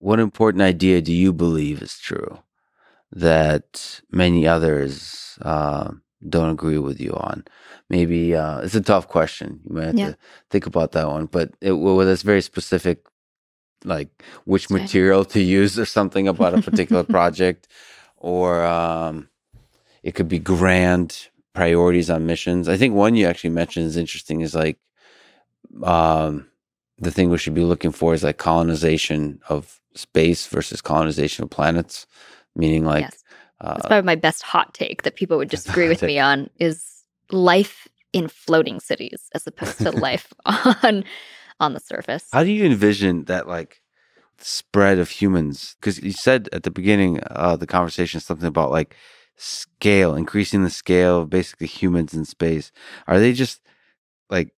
what important idea do you believe is true that many others uh, don't agree with you on? Maybe uh, it's a tough question. You might have Yeah. to think about that one, but it, well, it's very specific, like which That's material to use or something about a particular project, or um, it could be grand priorities on missions. I think one you actually mentioned is interesting. Is like um, the thing we should be looking for is like colonization of space versus colonization of planets, meaning like yes. uh, That's probably my best hot take that people would disagree with me on is life in floating cities as opposed to life on on the surface. How do you envision that like spread of humans? Because you said at the beginning of the conversation something about like scale, increasing the scale of basically humans in space. Are they just like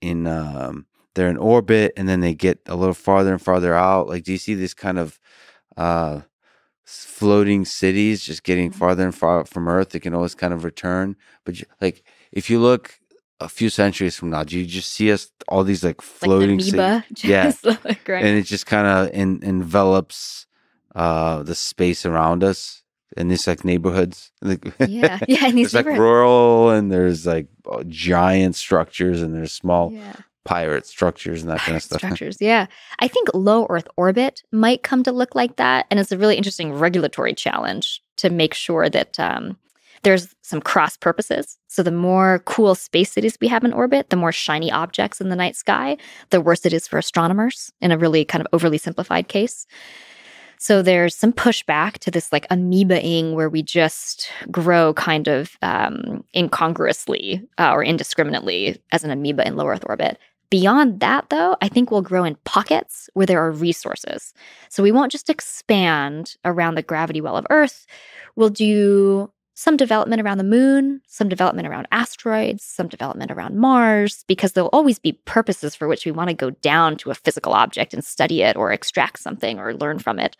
in um they're in orbit and then they get a little farther and farther out? Like do you see this kind of uh floating cities just getting Mhm. farther and far from Earth? They can always kind of return. But you, like if you look a few centuries from now, do you just see us all these like like floating cities? amoeba. Yeah. like, right. and it just kind of en- envelops uh the space around us and it's like neighborhoods like yeah. Yeah. And these there's like rural and there's like uh, giant structures and there's small yeah. Pirate structures and that kind of stuff structures. Yeah. I think low Earth orbit might come to look like that. And it's a really interesting regulatory challenge to make sure that um, there's some cross purposes. So the more cool space cities we have in orbit, the more shiny objects in the night sky, the worse it is for astronomers in a really kind of overly simplified case. So there's some pushback to this like amoeba-ing where we just grow kind of um, incongruously uh, or indiscriminately as an amoeba in low Earth orbit. Beyond that, though, I think we'll grow in pockets where there are resources. So we won't just expand around the gravity well of Earth. We'll do some development around the moon, some development around asteroids, some development around Mars, because there'll always be purposes for which we want to go down to a physical object and study it or extract something or learn from it.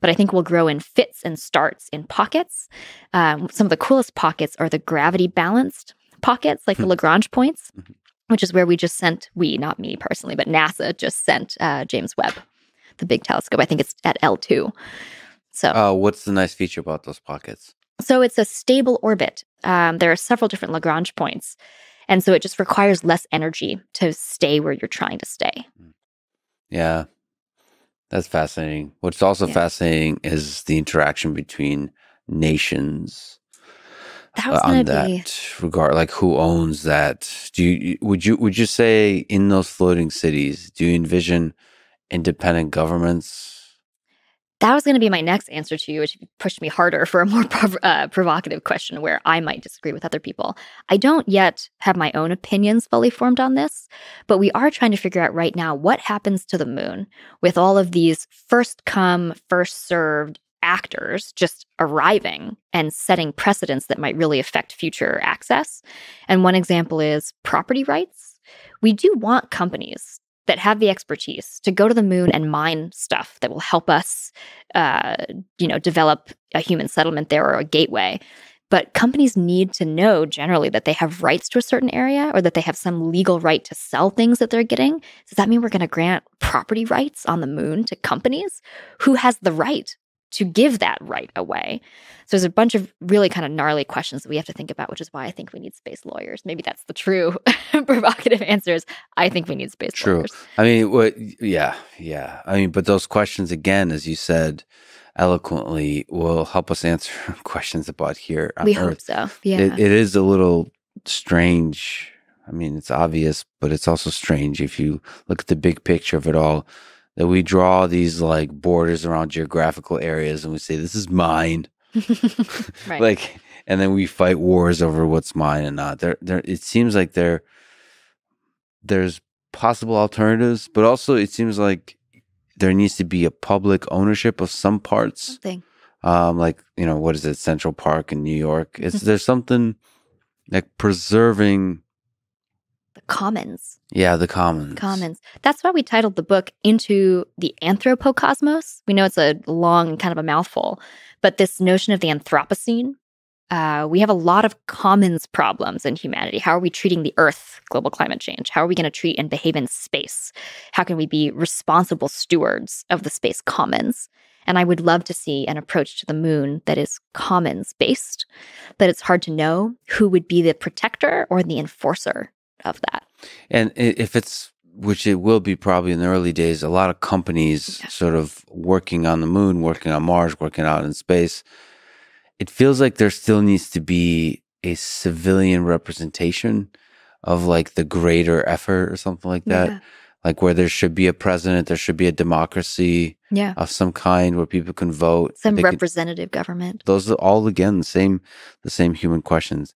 But I think we'll grow in fits and starts in pockets. Um, some of the coolest pockets are the gravity balanced pockets, like the Hmm. Lagrange points, Mhm. Which is where we just sent, we, not me personally, but NASA just sent uh, James Webb, the big telescope. I think it's at L2. So, uh what's the nice feature about those pockets so it's a stable orbit. Um, there are several different Lagrange points. And so it just requires less energy to stay where you're trying to stay. yeah that's fascinating what's also Yeah. fascinating is the interaction between nations That uh, was on that be. regard like who owns that do you would you would you say in those floating cities do you envision independent governments That was going to be my next answer to you, which pushed me harder for a more prov- uh, provocative question where I might disagree with other people. I don't yet have my own opinions fully formed on this, but we are trying to figure out right now what happens to the moon with all of these first come, first served actors just arriving and setting precedents that might really affect future access. And one example is property rights. We do want companies that have the expertise to go to the moon and mine stuff that will help us uh, you know develop a human settlement there or a gateway but companies need to know generally that they have rights to a certain area or that they have some legal right to sell things that they're getting does that mean we're going to grant property rights on the moon to companies who has the right to give that right away so there's a bunch of really kind of gnarly questions that we have to think about which is why i think we need space lawyers maybe that's the true provocative answers i think we need space True. lawyers I mean, what? Yeah, yeah. I mean, but those questions again, as you said eloquently, will help us answer questions about here on we Earth. hope so yeah It, it is a little strange. I mean, it's obvious, but it's also strange if you look at the big picture of it all. That we draw these like borders around geographical areas, and we say this is mine, right. Like, and then we fight wars over what's mine and not. There, there. It seems like there, there's possible alternatives, but also it seems like there needs to be a public ownership of some parts. Something. Um like you know what is it central park in new york? It's there's something like preserving commons yeah the commons commons that's why we titled the book into the anthropocosmos we know it's a long kind of a mouthful but this notion of the anthropocene uh, we have a lot of commons problems in humanity. How are we treating the Earth, global climate change? How are we going to treat and behave in space? How can we be responsible stewards of the space commons? And I would love to see an approach to the moon that is commons based, but it's hard to know who would be the protector or the enforcer of that. And if it's which it will be probably in the early days, a lot of companies yeah. sort of working on the moon, working on Mars, working out in space. It feels like there still needs to be a civilian representation of like the greater effort or something like that. Yeah. Like where there should be a president, there should be a democracy yeah. of some kind where people can vote. Some representative government. Those are all again the same the same human questions.